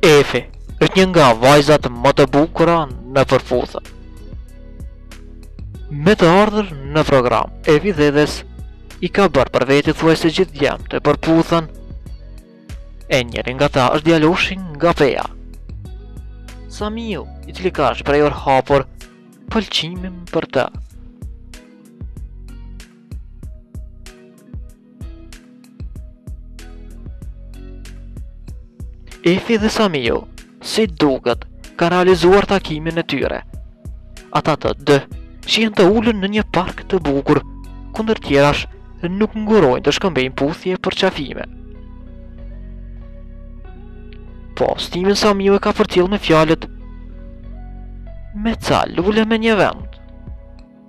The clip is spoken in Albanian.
Efi është një nga vajzat më të bukura në Përputhen. Me të ardhur në program, Efi Dhedhes i ka bërë për vete thuajse gjithë djemtë e Përputhen, e njëri nga ta është djaloshi nga Peja. Samiu, i cili ka shprehur hapur pëlqimin për të. Efi dhe Samiu, si duket, kanë realizuar takimin e tyre. Ata të dy shihen të ulur në një park të bukur, ku ndër të tjerash nuk ngurojnë të shkëmbejnë puthje e përqafime. Postimin Samiu e ka përcjellë me fjalët, me u ulë me një vend.